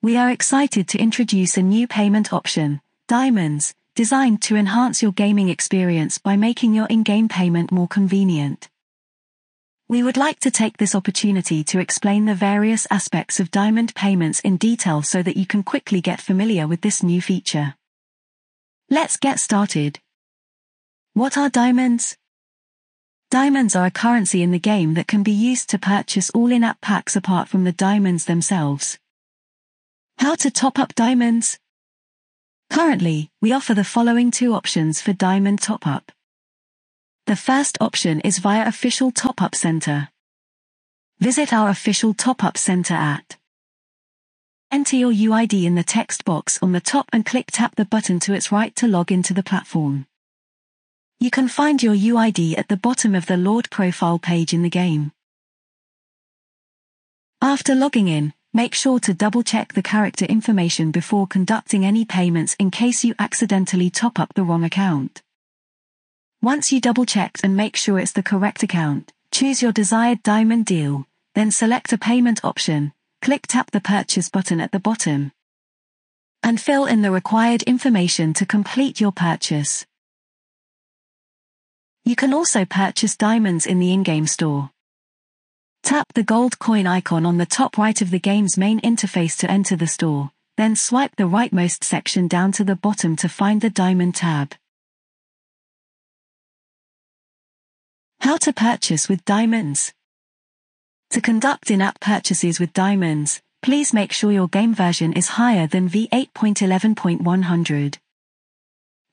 We are excited to introduce a new payment option, Diamonds, designed to enhance your gaming experience by making your in-game payment more convenient. We would like to take this opportunity to explain the various aspects of diamond payments in detail so that you can quickly get familiar with this new feature. Let's get started. What are diamonds? Diamonds are a currency in the game that can be used to purchase all in-app packs apart from the diamonds themselves. How to top up diamonds? Currently, we offer the following two options for Diamond Top-Up. The first option is via Official Top-Up Center. Visit our official Top-Up Center at Enter your UID in the text box on the top and click tap the button to its right to log into the platform. You can find your UID at the bottom of the Lord profile page in the game. After logging in, Make sure to double-check the character information before conducting any payments in case you accidentally top up the wrong account. Once you double-checked and make sure it's the correct account, choose your desired diamond deal, then select a payment option, click tap the purchase button at the bottom, and fill in the required information to complete your purchase. You can also purchase diamonds in the in-game store. Tap the gold coin icon on the top right of the game's main interface to enter the store, then swipe the rightmost section down to the bottom to find the Diamond tab. How to purchase with diamonds. To conduct in-app purchases with diamonds, please make sure your game version is higher than v8.11.100.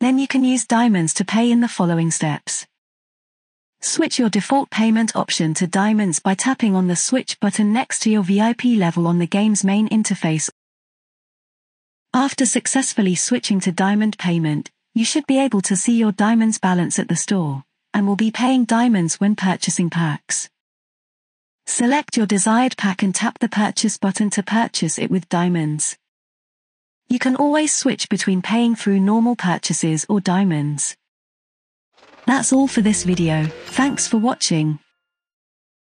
Then you can use diamonds to pay in the following steps. Switch your default payment option to Diamonds by tapping on the Switch button next to your VIP level on the game's main interface. After successfully switching to Diamond payment, you should be able to see your Diamonds balance at the store, and will be paying Diamonds when purchasing packs. Select your desired pack and tap the Purchase button to purchase it with Diamonds. You can always switch between paying through normal purchases or Diamonds. That's all for this video, thanks for watching.